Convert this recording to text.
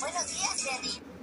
Buenos días, Jerry.